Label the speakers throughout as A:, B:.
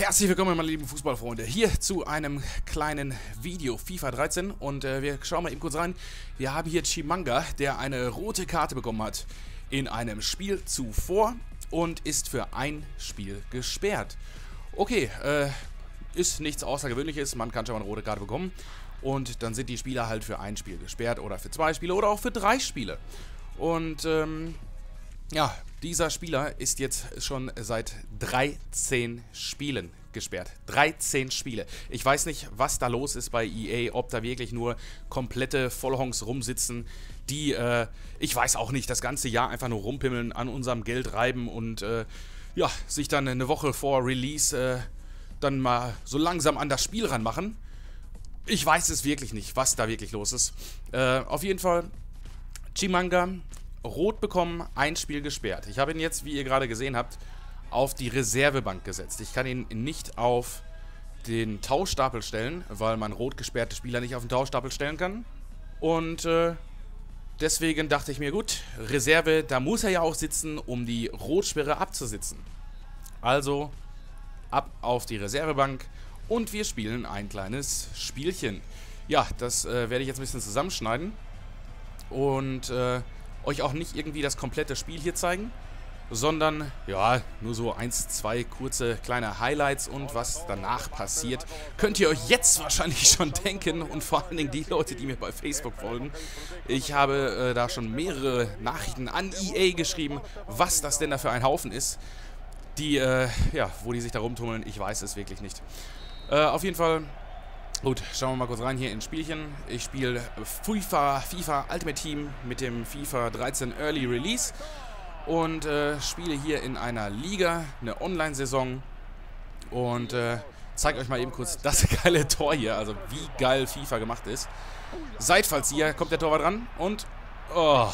A: Herzlich willkommen, meine lieben Fußballfreunde, hier zu einem kleinen Video FIFA 13 und äh, wir schauen mal eben kurz rein. Wir haben hier Chimanga, der eine rote Karte bekommen hat in einem Spiel zuvor und ist für ein Spiel gesperrt. Okay, äh, ist nichts Außergewöhnliches, man kann schon mal eine rote Karte bekommen und dann sind die Spieler halt für ein Spiel gesperrt oder für zwei Spiele oder auch für drei Spiele. Und ähm, ja, dieser Spieler ist jetzt schon seit 13 Spielen gesperrt. 13 Spiele. Ich weiß nicht, was da los ist bei EA, ob da wirklich nur komplette Vollhongs rumsitzen, die, äh, ich weiß auch nicht, das ganze Jahr einfach nur rumpimmeln, an unserem Geld reiben und, äh, ja, sich dann eine Woche vor Release, äh, dann mal so langsam an das Spiel ranmachen. Ich weiß es wirklich nicht, was da wirklich los ist. Äh, auf jeden Fall, Chimanga rot bekommen, ein Spiel gesperrt. Ich habe ihn jetzt, wie ihr gerade gesehen habt, auf die Reservebank gesetzt. Ich kann ihn nicht auf den Tauschstapel stellen, weil man rot gesperrte Spieler nicht auf den Tauschstapel stellen kann. Und äh, deswegen dachte ich mir, gut, Reserve, da muss er ja auch sitzen, um die Rotsperre abzusitzen. Also ab auf die Reservebank und wir spielen ein kleines Spielchen. Ja, das äh, werde ich jetzt ein bisschen zusammenschneiden. Und äh, euch auch nicht irgendwie das komplette Spiel hier zeigen, sondern ja, nur so eins, zwei kurze kleine Highlights und was danach passiert, könnt ihr euch jetzt wahrscheinlich schon denken und vor allen Dingen die Leute, die mir bei Facebook folgen. Ich habe äh, da schon mehrere Nachrichten an EA geschrieben, was das denn da für ein Haufen ist. Die, äh, ja, wo die sich da rumtummeln, ich weiß es wirklich nicht. Äh, auf jeden Fall Gut, schauen wir mal kurz rein hier ins Spielchen. Ich spiele FIFA, FIFA Ultimate Team mit dem FIFA 13 Early Release und äh, spiele hier in einer Liga, eine Online-Saison und äh, zeige euch mal eben kurz das geile Tor hier, also wie geil FIFA gemacht ist. Seitfalls hier kommt der Torwart ran und oh.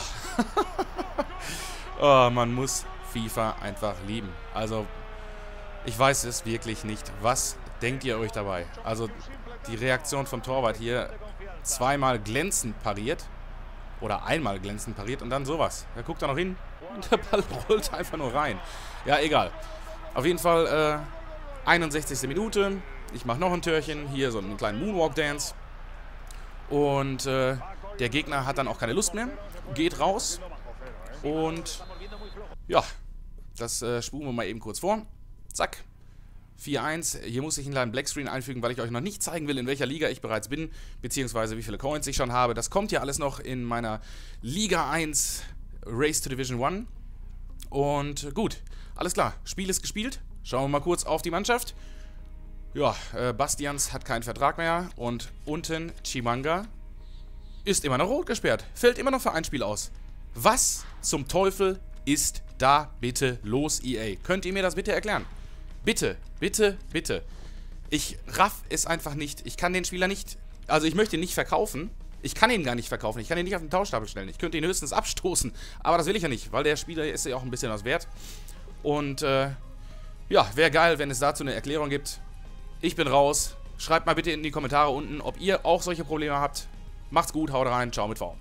A: oh, man muss FIFA einfach lieben. Also ich weiß es wirklich nicht. Was denkt ihr euch dabei? Also die Reaktion vom Torwart hier zweimal glänzend pariert. Oder einmal glänzend pariert und dann sowas. Er guckt da noch hin und der Ball rollt einfach nur rein. Ja, egal. Auf jeden Fall äh, 61. Minute. Ich mache noch ein Türchen. Hier so einen kleinen Moonwalk-Dance. Und äh, der Gegner hat dann auch keine Lust mehr. Geht raus. Und ja, das äh, spulen wir mal eben kurz vor. Zack. 4-1. Hier muss ich einen kleinen Blackscreen einfügen, weil ich euch noch nicht zeigen will, in welcher Liga ich bereits bin, beziehungsweise wie viele Coins ich schon habe. Das kommt ja alles noch in meiner Liga 1 Race to Division 1. Und gut, alles klar. Spiel ist gespielt. Schauen wir mal kurz auf die Mannschaft. Ja, äh, Bastians hat keinen Vertrag mehr. Und unten Chimanga ist immer noch rot gesperrt. Fällt immer noch für ein Spiel aus. Was zum Teufel ist da bitte los, EA? Könnt ihr mir das bitte erklären? Bitte, bitte, bitte. Ich raff es einfach nicht. Ich kann den Spieler nicht... Also ich möchte ihn nicht verkaufen. Ich kann ihn gar nicht verkaufen. Ich kann ihn nicht auf den Tauschstapel stellen. Ich könnte ihn höchstens abstoßen. Aber das will ich ja nicht, weil der Spieler ist ja auch ein bisschen was wert. Und äh, ja, wäre geil, wenn es dazu eine Erklärung gibt. Ich bin raus. Schreibt mal bitte in die Kommentare unten, ob ihr auch solche Probleme habt. Macht's gut, haut rein, ciao mit V.